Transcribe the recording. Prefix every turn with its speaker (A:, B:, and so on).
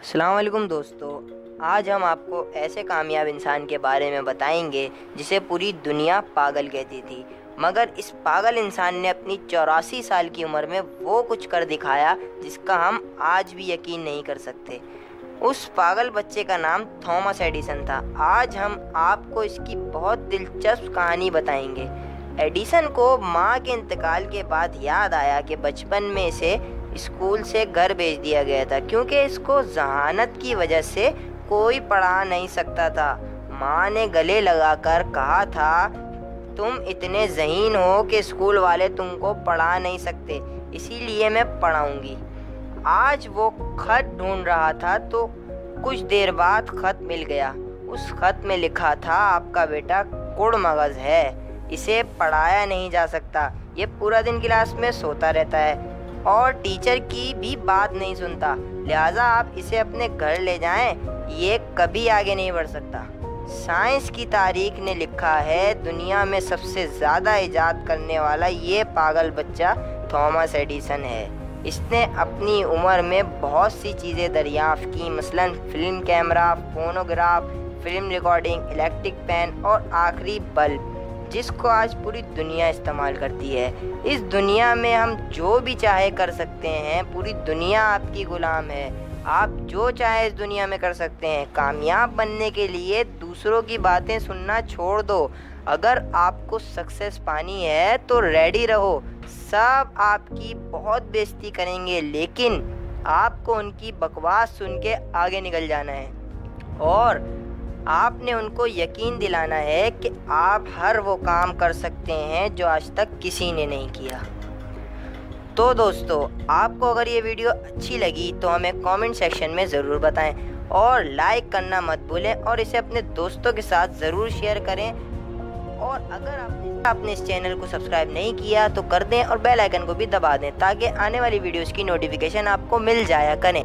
A: अलकुम दोस्तों, आज हम आपको ऐसे कामयाब इंसान के बारे में बताएँगे, जिसे पूरी दुनिया पागल कहती थी। मगर इस पागल इंसान ने अपनी चौरासी साल की उम्र में वो कुछ कर दिखाया, जिसका हम आज भी यकीन नहीं कर सकते। उस पागल बच्चे का नाम थॉमस एडिसन था। आज हम आपको इसकी बहुत दिलचस्प कहानी बताएँगे। एडिसन को माँ के इंतकाल के बाद याद आया कि बचपन में इसे स्कूल से घर भेज दिया गया था, क्योंकि इसको जहानत की वजह से कोई पढ़ा नहीं सकता था। माँ ने गले लगाकर कहा था, तुम इतने जहीन हो कि स्कूल वाले तुमको पढ़ा नहीं सकते, इसीलिए मैं पढ़ाऊँगी। आज वो खत ढूंढ रहा था तो कुछ देर बाद खत मिल गया। उस खत में लिखा था, आपका बेटा कुड़ मगज है, इसे पढ़ाया नहीं जा सकता, ये पूरा दिन क्लास में सोता रहता है। और टीचर की भी बात नहीं सुनता। लिहाजा आप इसे अपने घर ले जाएँ, ये कभी आगे नहीं बढ़ सकता। साइंस की तारीख ने लिखा है, दुनिया में सबसे ज़्यादा ईजाद करने वाला ये पागल बच्चा थॉमस एडिसन है। इसने अपनी उम्र में बहुत सी चीज़ें दरियाफ़ की, मसलन film camera, phonograph, film recording, electric pen और आखिरी बल्ब। जिसको आज पूरी दुनिया इस्तेमाल करती है। इस दुनिया में हम जो भी चाहे कर सकते हैं, पूरी दुनिया आपकी गुलाम है। आप जो चाहे इस दुनिया में कर सकते हैं। कामयाब बनने के लिए दूसरों की बातें सुनना छोड़ दो। अगर आपको सक्सेस पानी है तो रेडी रहो। सब आपकी बहुत बेइज्जती करेंगे, लेकिन आपको उनकी बकवास सुन के आगे निकल जाना है। और आपने उनको यकीन दिलाना है कि आप हर वो काम कर सकते हैं जो आज तक किसी ने नहीं किया। तो दोस्तों, आपको अगर ये वीडियो अच्छी लगी तो हमें कमेंट सेक्शन में ज़रूर बताएँ और लाइक करना मत भूलें और इसे अपने दोस्तों के साथ ज़रूर शेयर करें। और अगर आपने आपने इस चैनल को सब्सक्राइब नहीं किया तो कर दें और बेल आइकन को भी दबा दें ताकि आने वाली वीडियोस की नोटिफिकेशन आपको मिल जाया करें।